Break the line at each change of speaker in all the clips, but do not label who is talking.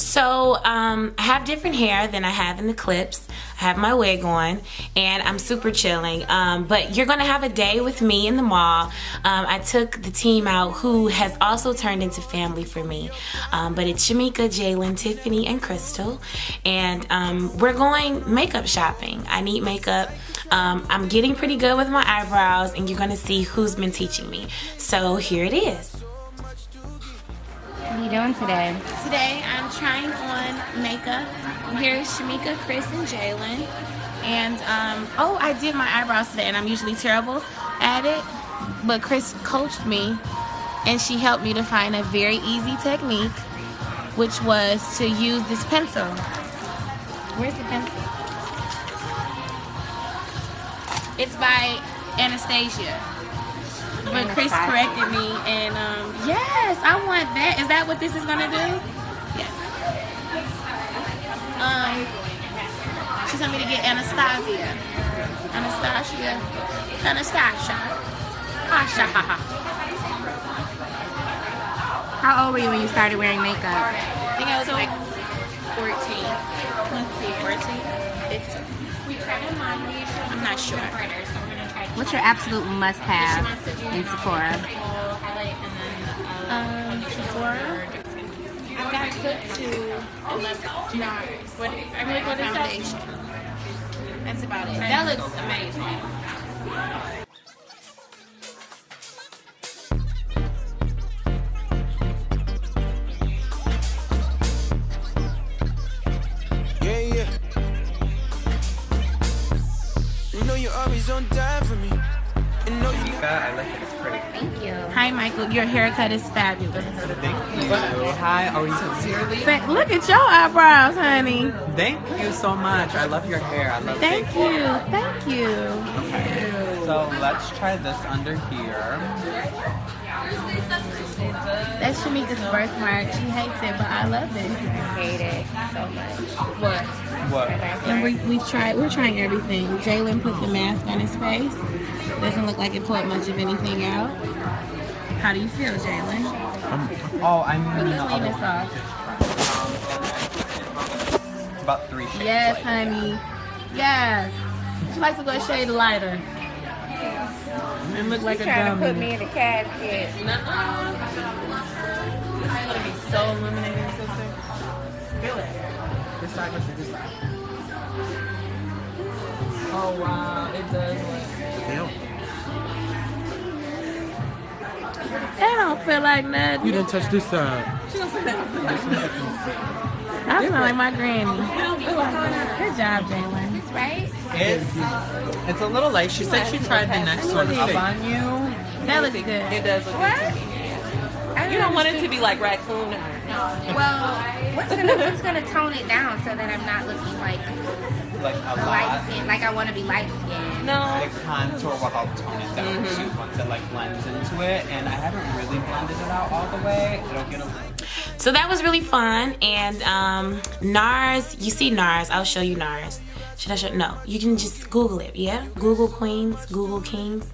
So um, I have different hair than I have in the clips. I have my wig on and I'm super chilling. Um, but you're gonna have a day with me in the mall. Um, I took the team out who has also turned into family for me. Um, but it's Shamika, Jalen, Tiffany, and Crystal. And um, we're going makeup shopping. I need makeup. Um, I'm getting pretty good with my eyebrows and you're gonna see who's been teaching me. So here it is.
What are you doing today?
Today I'm trying on makeup. Here's Shamika, Chris, and Jalen. And um, oh, I did my eyebrows today, and I'm usually terrible at it. But Chris coached me, and she helped me to find a very easy technique, which was to use this pencil. Where's the pencil? It's by Anastasia but Chris corrected me, and um, yes, I want that. Is that what this is gonna do? Yes. Um, she told me to get Anastasia, Anastasia, Anastasia, Asha.
How old were you when you started wearing makeup?
I think I was like 14. Let's see, 14, 15. I'm not sure.
What's your absolute must-have in Sephora?
Um, Sephora. I've got put to Nars. What, I really want foundation. That's about it. That looks amazing.
I like it. It's pretty.
Thank you.
Hi, Michael. Your haircut is fabulous.
Thank you. Hi, are you sincerely?
Look at your eyebrows, honey.
Thank you so much. I love your hair. I love it.
Thank you. Thank you.
Okay. So let's try this under here.
That's Shamika's birthmark. She hates it, but I love it.
I hate it so much. What?
What?
And we we tried. We're trying everything. Jalen put the mask on his face. Doesn't look like it pulled much of anything out. How do you feel, Jalen?
Um, oh, I'm
Put
in
the
the other
cleanest off.
About three shades.
Yes,
like-
honey. Yes. She likes to go a shade lighter. It look like a
Trying to put me in a casket.
It's gonna be so illuminating, sister. Feel it. This side versus this side. Oh wow, it does look.
Feel.
That don't feel like nothing.
You didn't touch this side.
She don't say that. I feel like, I feel like my granny. Good job, Jalen.
Right?
It's it's a little light. She said she tried the next one up on you.
That looks good.
It does look
What?
good to. You don't want it to be like raccoon.
Well, what's gonna what's gonna tone it down so that I'm not looking like
Like a
light skin, like I want to be light skinned.
No.
The contour will help tone it down too once it like blends into it. And I haven't really blended it out all the way. It'll get a
So that was really fun. And um, NARS, you see NARS. I'll show you NARS. Should I show? No, you can just Google it. Yeah, Google Queens, Google Kings.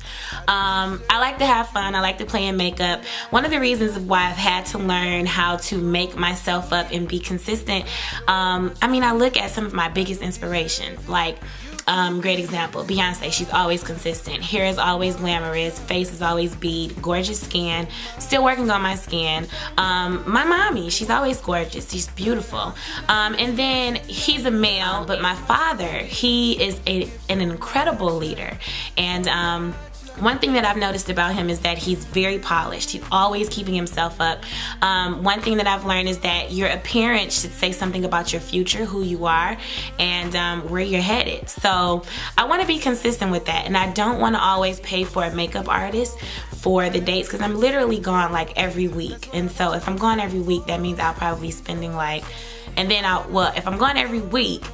Um, I like to have fun. I like to play in makeup. One of the reasons why I've had to learn how to make myself up and be consistent. Um, I mean, I look at some of my biggest inspirations, like. Um, great example, Beyonce. She's always consistent. Hair is always glamorous. Face is always beat. Gorgeous skin. Still working on my skin. Um, my mommy, she's always gorgeous. She's beautiful. Um, and then he's a male, but my father, he is a, an incredible leader. And um, one thing that I've noticed about him is that he's very polished. He's always keeping himself up. Um, one thing that I've learned is that your appearance should say something about your future, who you are, and um, where you're headed. So I want to be consistent with that, and I don't want to always pay for a makeup artist for the dates because I'm literally gone like every week. And so if I'm gone every week, that means I'll probably be spending like, and then I'll, well, if I'm gone every week,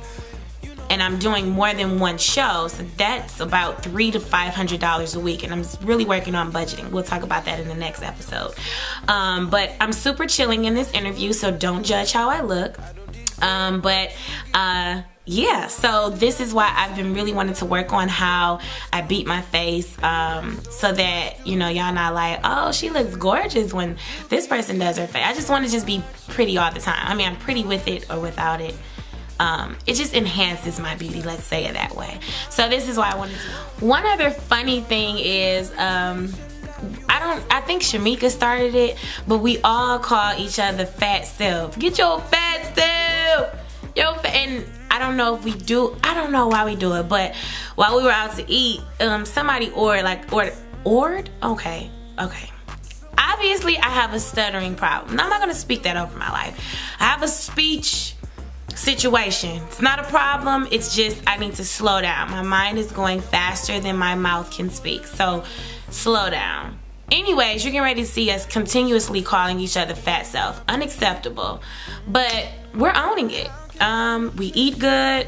and I'm doing more than one show, so that's about three to five hundred dollars a week, and I'm really working on budgeting. We'll talk about that in the next episode. Um, but I'm super chilling in this interview, so don't judge how I look. Um, but uh, yeah, so this is why I've been really wanting to work on how I beat my face um, so that, you know, y'all not like, oh, she looks gorgeous when this person does her face. I just want to just be pretty all the time. I mean, I'm pretty with it or without it. Um, it just enhances my beauty, let's say it that way. So this is why I wanted to. One other funny thing is, um, I don't, I think Shamika started it, but we all call each other fat self. Get your fat self! Yo, and I don't know if we do. I don't know why we do it, but while we were out to eat, um, somebody ordered like ordered ordered. Okay, okay. Obviously, I have a stuttering problem. I'm not gonna speak that over my life. I have a speech situation. It's not a problem. It's just I need to slow down. My mind is going faster than my mouth can speak. So slow down. Anyways, you're getting ready to see us continuously calling each other fat self. Unacceptable. But we're owning it. Um, we eat good.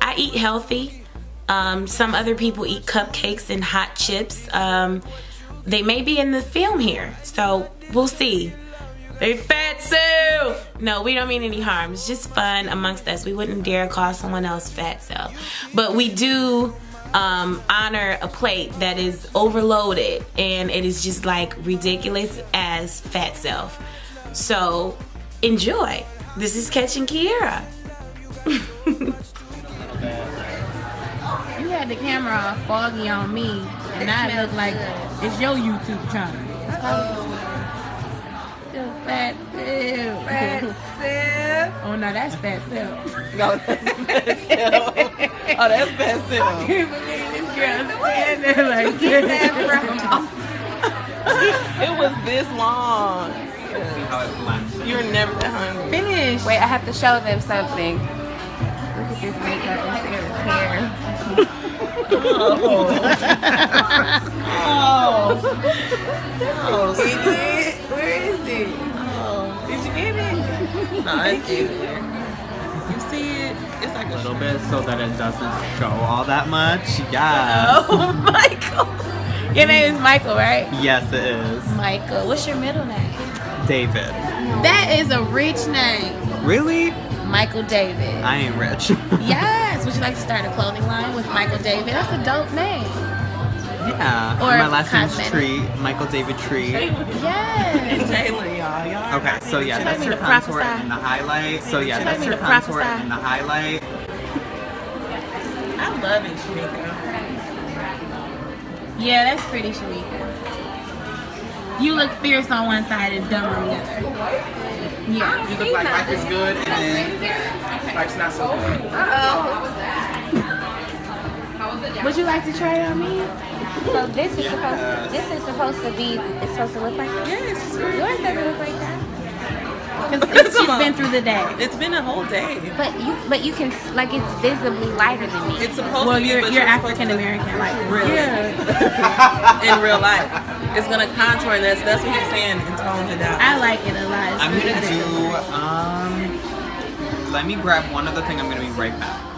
I eat healthy. Um, some other people eat cupcakes and hot chips. Um, they may be in the film here, so we'll see. They fat self. No, we don't mean any harm. It's just fun amongst us. We wouldn't dare call someone else fat self, but we do um, honor a plate that is overloaded and it is just like ridiculous as fat self. So enjoy. This is Katching Kierra.
You had the camera foggy on me, and I look like it's your YouTube channel. Still fat Phil. Fat Phil. Oh no, that's fat Phil.
No, that's Basil. oh, that's Basil.
Can't believe this girl standing there like this.
It was this long.
See how it blends.
You're never that hungry.
Finish.
Wait, I have to show them something. Look at this makeup and Sarah's hair.
Oh, oh. idiot. Where No, it's in. You see it? It's like
A
a
little bit so that it doesn't show all that much. Yeah.
Oh, Michael. Your name is Michael, right?
Yes, it is.
Michael. What's your middle name?
David.
That is a rich name.
Really?
Michael David.
I ain't rich.
Yes. Would you like to start a clothing line with Michael David? That's a dope name.
Yeah.
Or
My last name's
cosmetic.
Tree. Michael David Tree.
Yes.
Jalen, y'all. Y'all
Okay, so yeah,
Should
that's
need
your
to
contour
prophesy?
and the highlight. So yeah,
Should
that's
need
your
to
contour
prophesy?
and the highlight.
I love it, Shamika.
Yeah, that's pretty, Shamika. You look fierce on one side and dumb on the other. Yeah.
You look like life is good and then life's not so good. Uh oh. How was that?
Would you like to try it on me?
So this is supposed this is supposed to be it's supposed to look like that?
Yes.
Yours doesn't look like that.
Because she's been through the day.
It's been a whole day.
But you but you can like it's visibly lighter than me.
It's supposed
Well,
to be,
you're, you're African American, like
Really?
really.
in real life. It's gonna contour and that's that's what he's saying and tones it down.
I like it a lot. It's
I'm
really
gonna do. Um. Let me grab one other thing. I'm gonna be right back.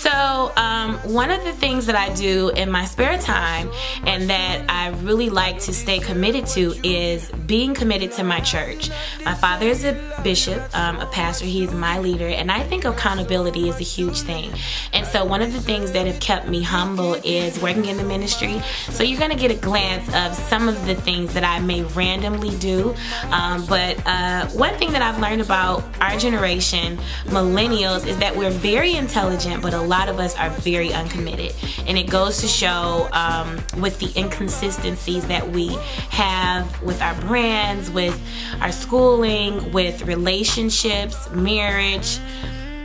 So, um, one of the things that I do in my spare time and that I really like to stay committed to is being committed to my church. My father is a bishop, um, a pastor, he's my leader, and I think accountability is a huge thing. And so, one of the things that have kept me humble is working in the ministry. So, you're going to get a glance of some of the things that I may randomly do. Um, but uh, one thing that I've learned about our generation, millennials, is that we're very intelligent, but a lot of us are very uncommitted. And it goes to show um, with the inconsistencies that we have with our brands, with our schooling, with relationships, marriage,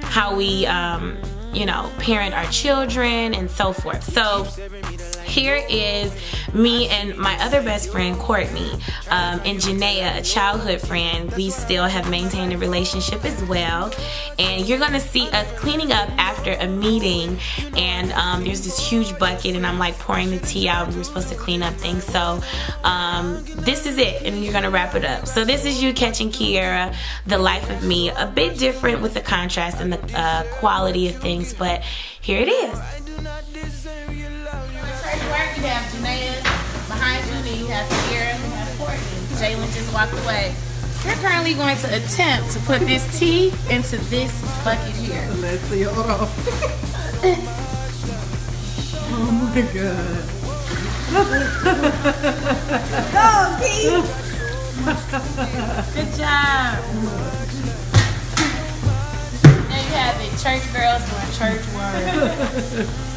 how we, um, you know, parent our children, and so forth. So, here is me and my other best friend Courtney um, and Janaea, a childhood friend. We still have maintained a relationship as well. And you're gonna see us cleaning up after a meeting. And um, there's this huge bucket, and I'm like pouring the tea out. we're supposed to clean up things. So um, this is it, and you're gonna wrap it up. So this is you catching Kierra, the life of me. A bit different with the contrast and the uh, quality of things, but here it is.
Work, you have Janaea behind you, then you have Sierra, you have Courtney. Jalen just walked away. We're currently going to attempt to put this tea into this bucket here.
Let's see. Hold on. oh my god.
Go, Pete! Good job. Have it. Church girls doing church work.